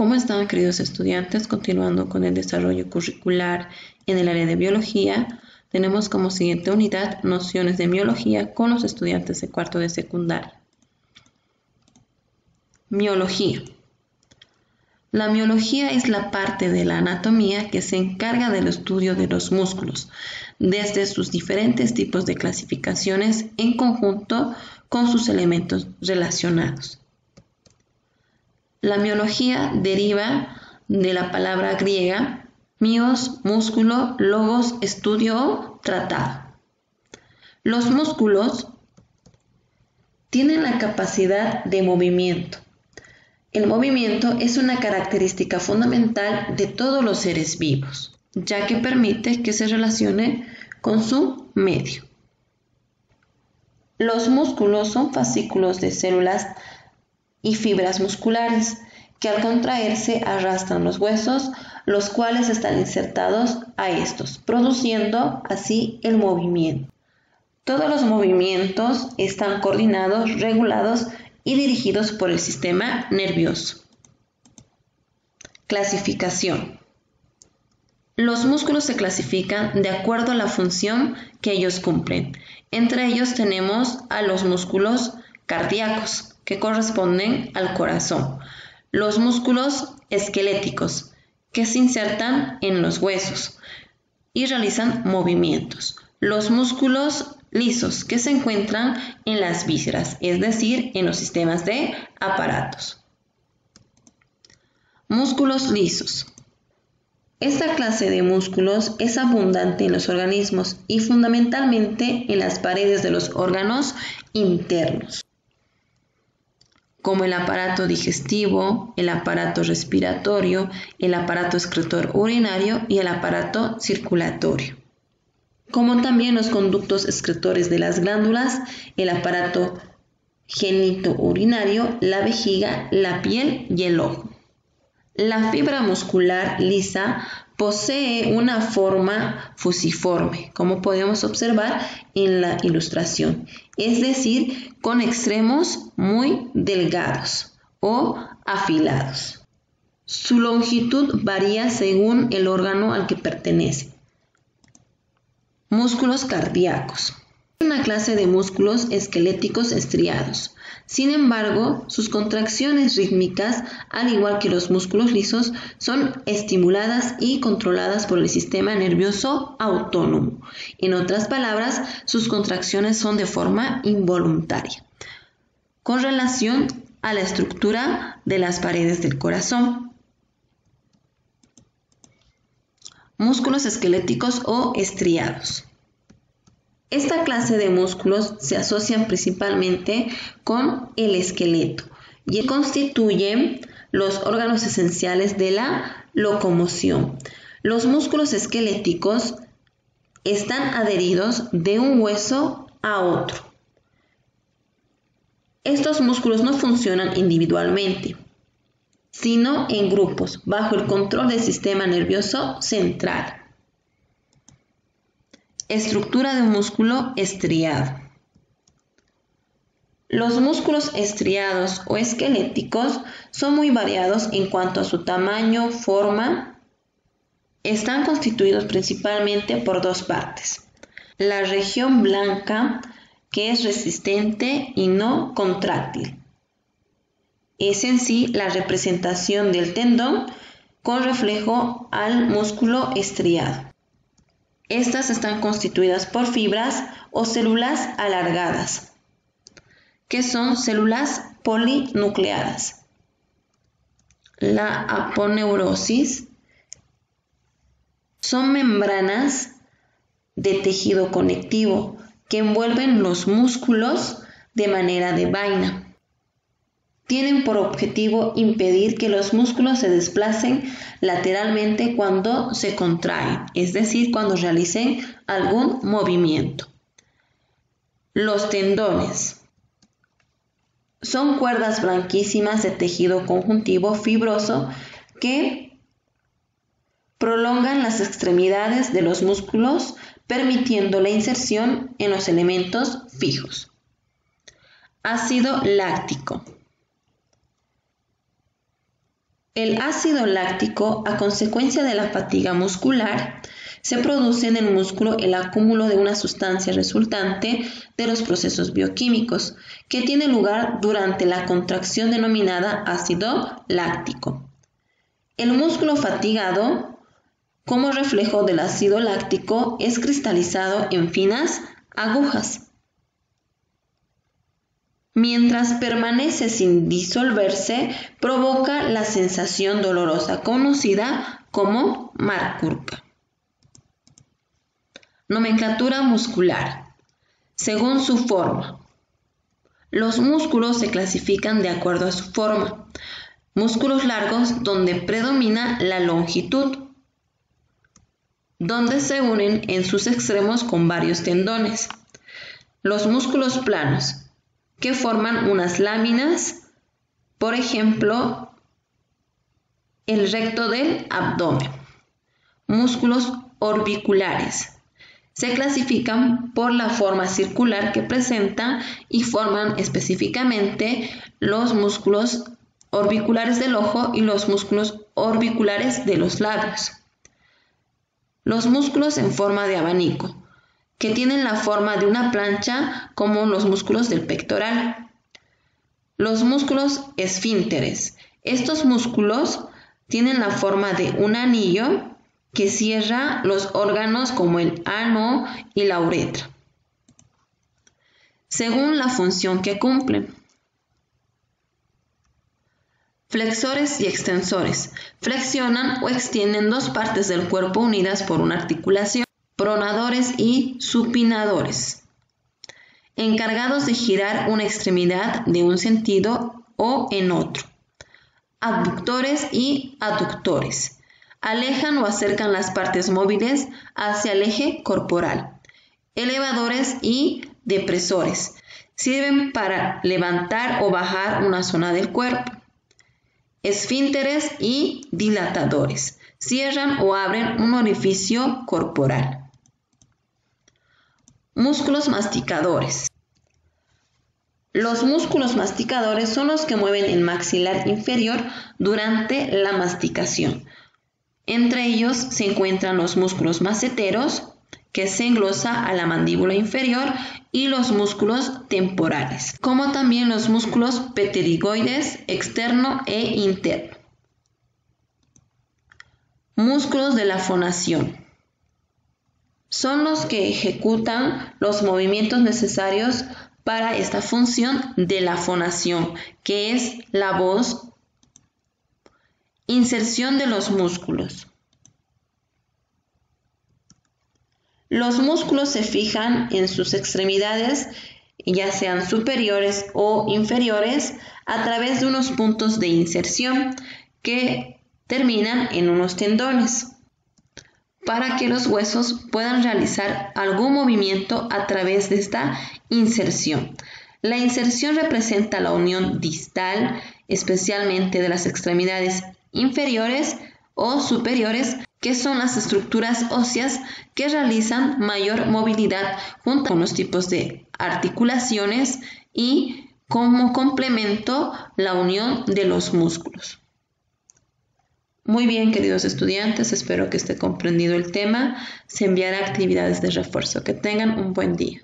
¿Cómo están, queridos estudiantes? Continuando con el desarrollo curricular en el área de biología, tenemos como siguiente unidad nociones de biología con los estudiantes de cuarto de secundaria. Miología. La miología es la parte de la anatomía que se encarga del estudio de los músculos, desde sus diferentes tipos de clasificaciones en conjunto con sus elementos relacionados. La miología deriva de la palabra griega mios, músculo, logos, estudio o tratado. Los músculos tienen la capacidad de movimiento. El movimiento es una característica fundamental de todos los seres vivos, ya que permite que se relacione con su medio. Los músculos son fascículos de células y fibras musculares que al contraerse arrastran los huesos, los cuales están insertados a estos, produciendo así el movimiento. Todos los movimientos están coordinados, regulados y dirigidos por el sistema nervioso. Clasificación. Los músculos se clasifican de acuerdo a la función que ellos cumplen. Entre ellos tenemos a los músculos cardíacos, que corresponden al corazón. Los músculos esqueléticos, que se insertan en los huesos y realizan movimientos. Los músculos lisos, que se encuentran en las vísceras, es decir, en los sistemas de aparatos. Músculos lisos. Esta clase de músculos es abundante en los organismos y fundamentalmente en las paredes de los órganos internos como el aparato digestivo, el aparato respiratorio, el aparato excretor urinario y el aparato circulatorio, como también los conductos excretores de las glándulas, el aparato genito urinario, la vejiga, la piel y el ojo. La fibra muscular lisa posee una forma fusiforme, como podemos observar en la ilustración, es decir, con extremos muy delgados o afilados. Su longitud varía según el órgano al que pertenece. Músculos cardíacos. Una clase de músculos esqueléticos estriados. Sin embargo, sus contracciones rítmicas, al igual que los músculos lisos, son estimuladas y controladas por el sistema nervioso autónomo. En otras palabras, sus contracciones son de forma involuntaria. Con relación a la estructura de las paredes del corazón. Músculos esqueléticos o estriados. Esta clase de músculos se asocian principalmente con el esqueleto y constituyen los órganos esenciales de la locomoción. Los músculos esqueléticos están adheridos de un hueso a otro. Estos músculos no funcionan individualmente, sino en grupos, bajo el control del sistema nervioso central. Estructura de músculo estriado. Los músculos estriados o esqueléticos son muy variados en cuanto a su tamaño, forma. Están constituidos principalmente por dos partes. La región blanca, que es resistente y no contráctil. Es en sí la representación del tendón con reflejo al músculo estriado. Estas están constituidas por fibras o células alargadas, que son células polinucleadas. La aponeurosis son membranas de tejido conectivo que envuelven los músculos de manera de vaina tienen por objetivo impedir que los músculos se desplacen lateralmente cuando se contraen, es decir, cuando realicen algún movimiento. Los tendones son cuerdas blanquísimas de tejido conjuntivo fibroso que prolongan las extremidades de los músculos permitiendo la inserción en los elementos fijos. Ácido láctico El ácido láctico, a consecuencia de la fatiga muscular, se produce en el músculo el acúmulo de una sustancia resultante de los procesos bioquímicos, que tiene lugar durante la contracción denominada ácido láctico. El músculo fatigado, como reflejo del ácido láctico, es cristalizado en finas agujas. Mientras permanece sin disolverse, provoca la sensación dolorosa conocida como marcurca. Nomenclatura muscular. Según su forma. Los músculos se clasifican de acuerdo a su forma. Músculos largos donde predomina la longitud, donde se unen en sus extremos con varios tendones. Los músculos planos, que forman unas láminas, por ejemplo, el recto del abdomen. Músculos orbiculares. Se clasifican por la forma circular que presentan y forman específicamente los músculos orbiculares del ojo y los músculos orbiculares de los labios. Los músculos en forma de abanico que tienen la forma de una plancha como los músculos del pectoral. Los músculos esfínteres. Estos músculos tienen la forma de un anillo que cierra los órganos como el ano y la uretra, según la función que cumplen. Flexores y extensores. Flexionan o extienden dos partes del cuerpo unidas por una articulación pronadores y supinadores, encargados de girar una extremidad de un sentido o en otro. Abductores y aductores. Alejan o acercan las partes móviles hacia el eje corporal. Elevadores y depresores. Sirven para levantar o bajar una zona del cuerpo. Esfínteres y dilatadores. Cierran o abren un orificio corporal. Músculos masticadores. Los músculos masticadores son los que mueven el maxilar inferior durante la masticación. Entre ellos se encuentran los músculos maceteros, que se englosa a la mandíbula inferior, y los músculos temporales, como también los músculos pterigoides externo e interno. Músculos de la fonación son los que ejecutan los movimientos necesarios para esta función de la fonación, que es la voz, inserción de los músculos. Los músculos se fijan en sus extremidades, ya sean superiores o inferiores, a través de unos puntos de inserción que terminan en unos tendones para que los huesos puedan realizar algún movimiento a través de esta inserción. La inserción representa la unión distal, especialmente de las extremidades inferiores o superiores, que son las estructuras óseas que realizan mayor movilidad junto con los tipos de articulaciones y como complemento la unión de los músculos. Muy bien, queridos estudiantes, espero que esté comprendido el tema. Se enviará actividades de refuerzo. Que tengan un buen día.